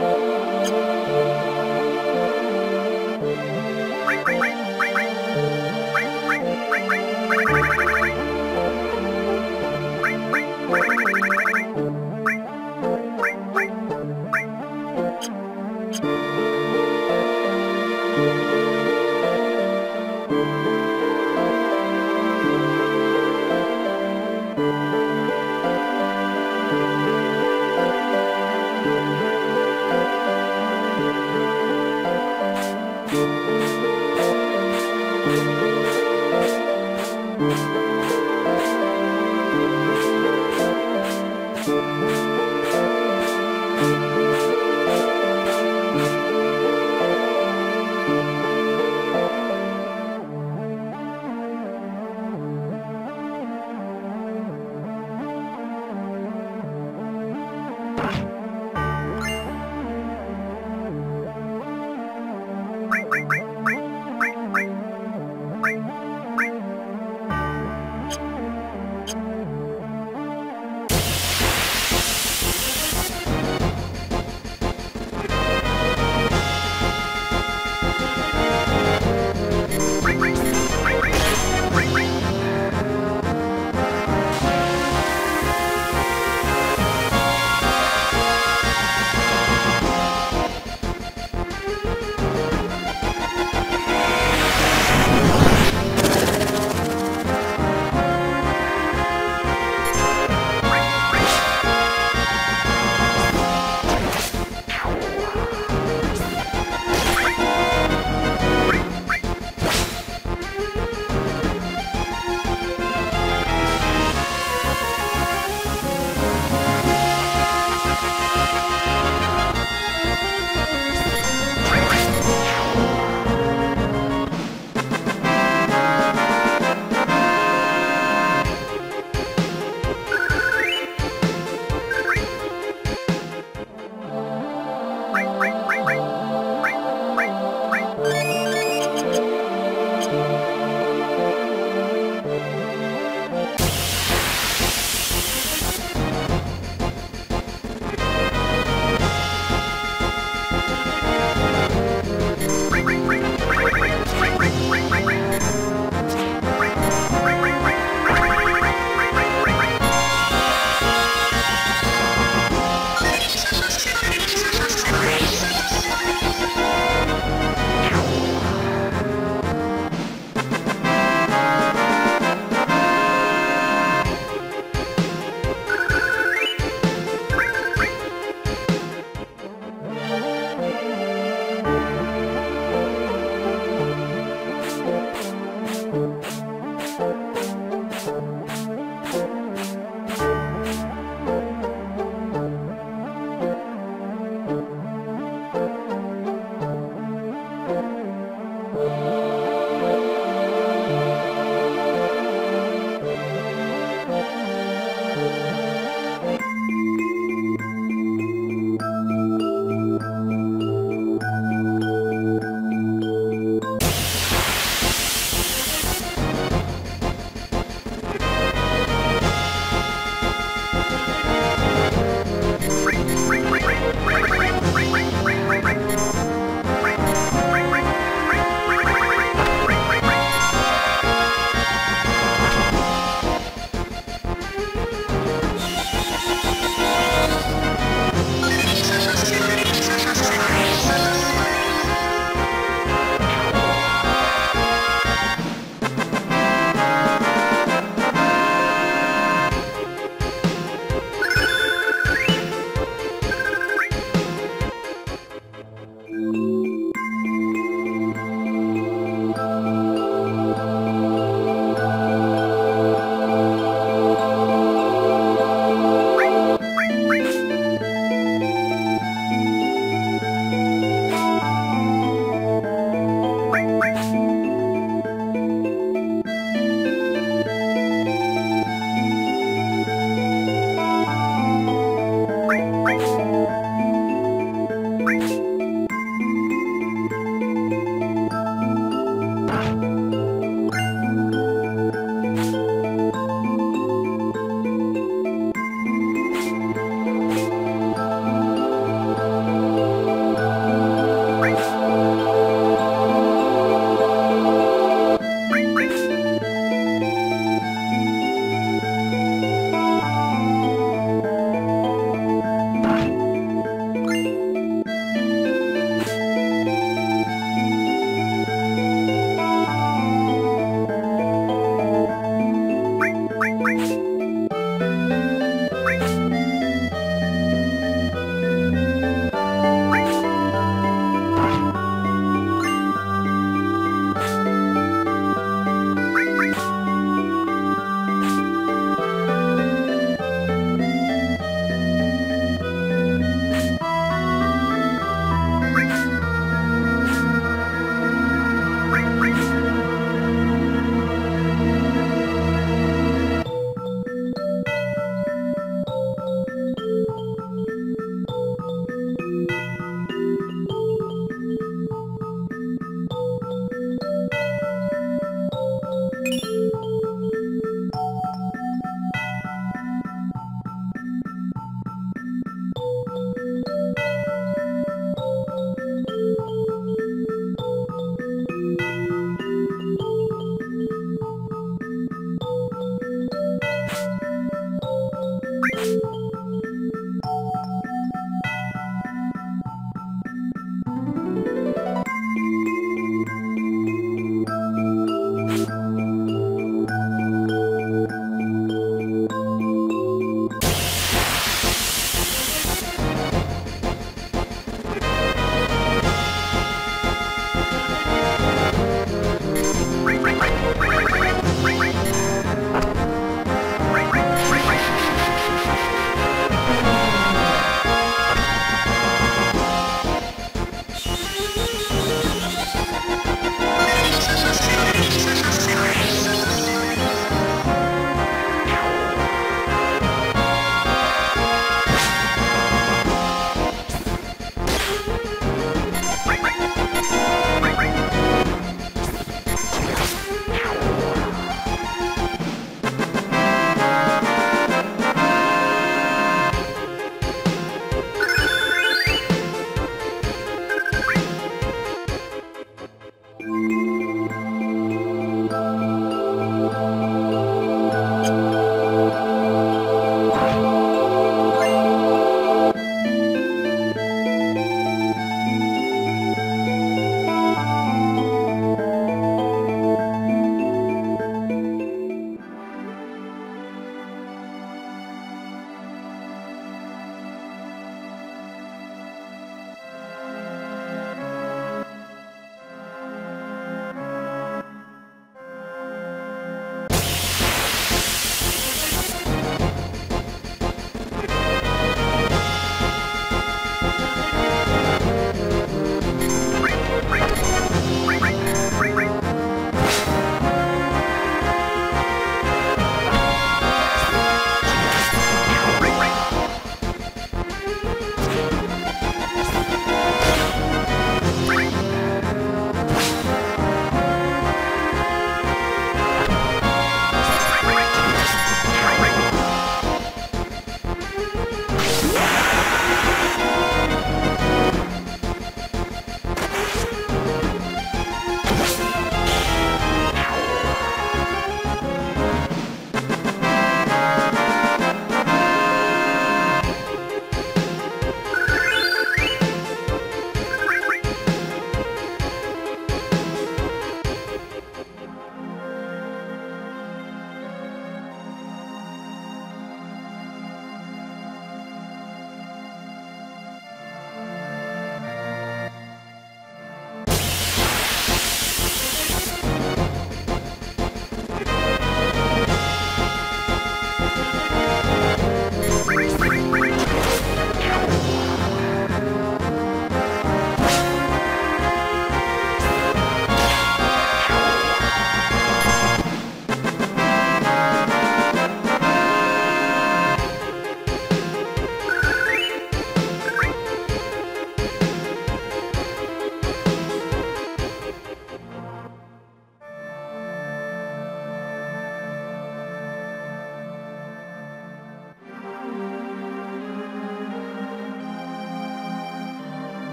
Bye.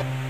Bye.